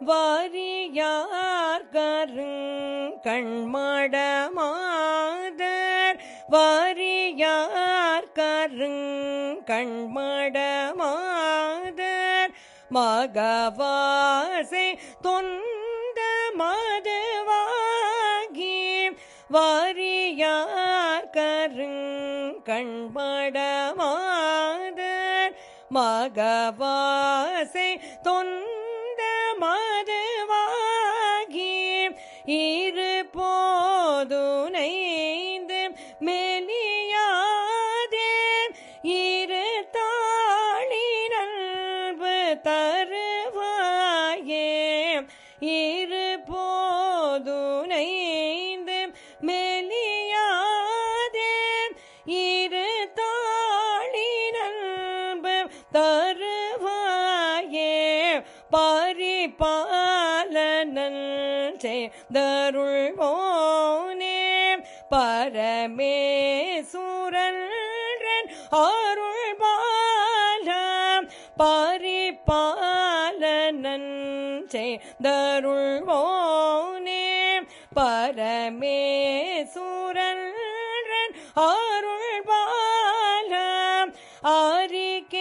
வாரியார் கருங்கண்மடமாதர் வாரியார் கருங்கண்மடமாதர் மகவாசை தொந்த மாதவாகி வாரியார் கருங்கண்மடமாதர் மகவாசை இரு போதுனைந்து மெலியாதே இரு தாளி நல்பு தருவாயே. இரு போதுனைந்து மெலியாதே இரு தாளி நல்பு தருவாயே. பரிபாலனன் செய்தருள்வோனே பரமேசுரன் அருள் பாலம் பரிபாலனன் செய்தருள்வோனே. பரமேசுரன் அருள் அறிக்கை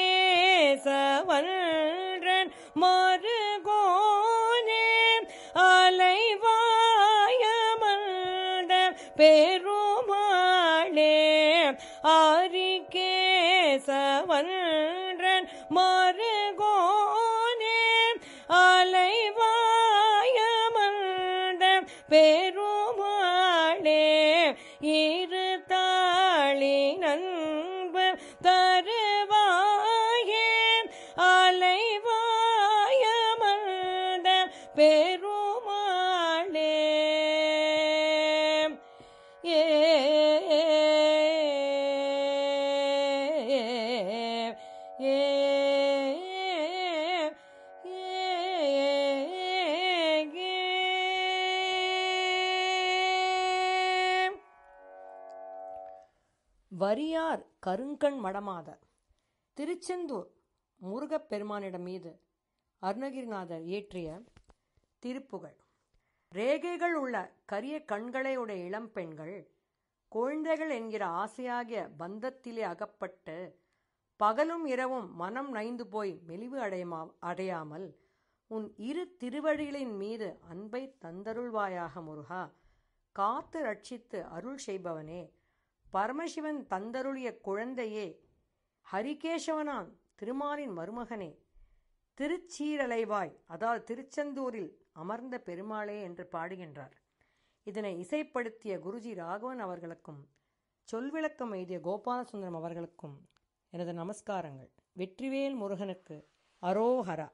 பெருமாளே ஆரிகேசவன்றன் மாறே வரியார் கருங்கண் மடமாதர். திருச்செந்தூர் முருகப்பெருமானிடம் மீது அருணகிரிநாதர் இயற்றிய திருப்புகழ். ரேகைகள் உள்ள கரிய கண்களையுடைய இளம் பெண்கள் குழந்தைகள் என்கிற ஆசையாகிய பந்தத்திலே அகப்பட்டு பகலும் இரவும் மனம் நைந்து போய் மெலிவு அடையமா அடையாமல் உன் இரு திருவழிகளின் மீது அன்பை தந்தருள்வாயாக முருகா காத்து ரட்சித்து அருள் செய்பவனே பரமசிவன் தந்தருளிய குழந்தையே ஹரிகேசவனான் திருமாலின் மருமகனே திருச்சீரலைவாய் அதாவது திருச்செந்தூரில் அமர்ந்த பெருமாளே என்று பாடுகின்றார். இதனை இசைப்படுத்திய குருஜி ராகவன் அவர்களுக்கும் சொல்விளக்கம் எழுதிய கோபாலசுந்தரம் அவர்களுக்கும் எனது நமஸ்காரங்கள். வெற்றிவேல் முருகனுக்கு அரோஹரா.